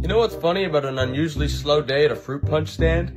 You know what's funny about an unusually slow day at a fruit punch stand?